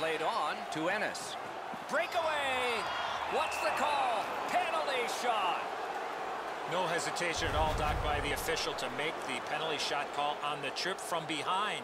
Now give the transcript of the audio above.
Laid on to Ennis. Breakaway! What's the call? Penalty shot! No hesitation at all, Doc, by the official to make the penalty shot call on the trip from behind.